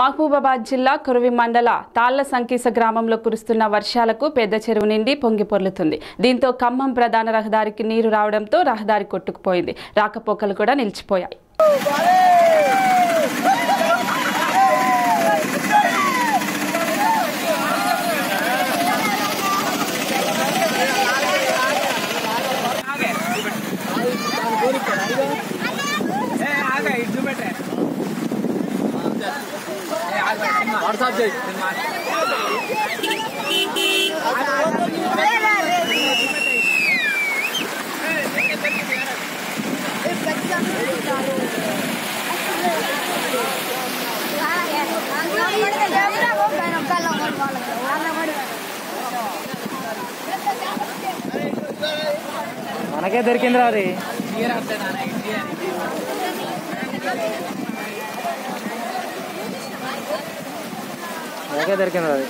మహబూబాబాద్ జిల్లా కురవి మండల తాళ్ళ సంకీస గ్రామంలో కురుస్తున్న వర్షాలకు పెద్ద చెరువు నిండి పొంగి పొర్లుతుంది. దీంతో ఖమ్మం ప్రధాన రహదారికి నీరు రావడంతో రహదారి కొట్టుకుపోయింది. రాకపోకలు కూడా నిలిచిపోయాయి. మనకే దొరికిందిరా అది మనకే അതൊക്കെ തിരക്കുന്നത്